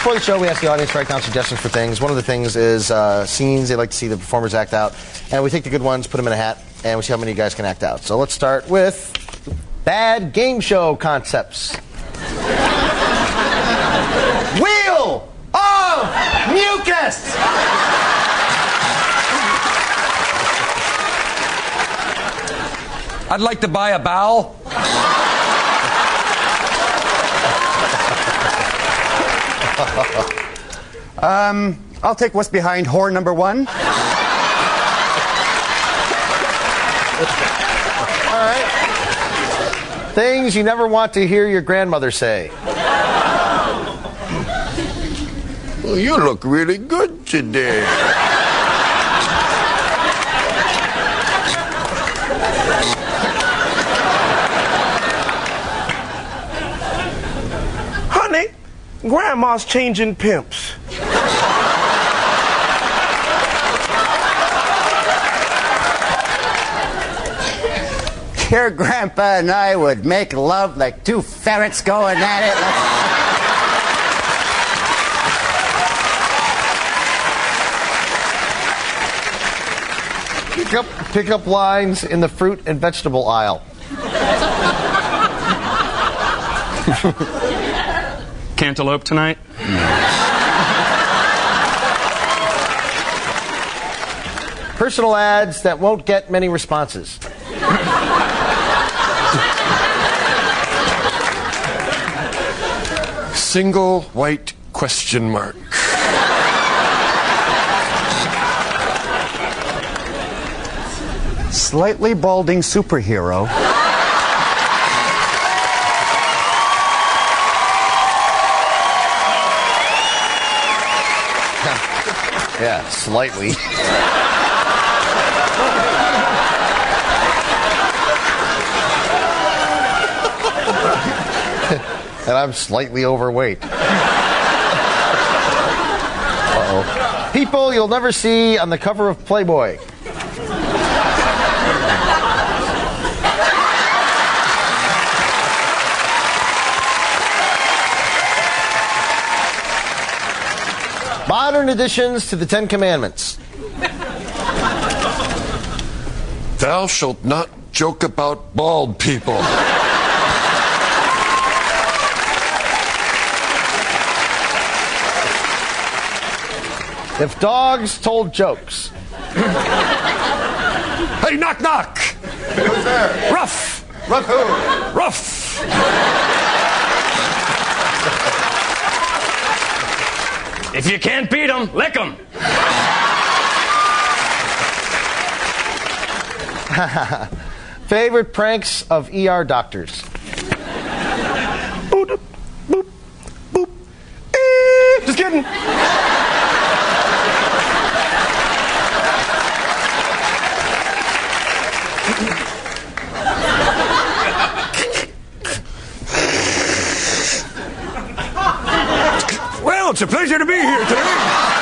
Before the show, we ask the audience to write down suggestions for things. One of the things is uh, scenes they like to see the performers act out. And we take the good ones, put them in a hat, and we see how many you guys can act out. So let's start with bad game show concepts. Wheel of Mucus! I'd like to buy a bowel. Um, I'll take what's behind whore number one. All right. Things you never want to hear your grandmother say. Well, you look really good today. Grandma's changing pimps. Your grandpa and I would make love like two ferrets going at it. Pick up, pick up lines in the fruit and vegetable aisle. Cantaloupe tonight? Personal ads that won't get many responses. Single white question mark. Slightly balding superhero. Yeah, slightly. and I'm slightly overweight. Uh-oh. People you'll never see on the cover of Playboy. Modern additions to the Ten Commandments. Thou shalt not joke about bald people. If dogs told jokes, Hey, knock, knock! Who's there? Rough! Rough who? Rough! If you can't beat them, lick them. Favorite pranks of ER doctors. Boop, boop, boop. Eh, just kidding. Well, it's a pleasure to be here today.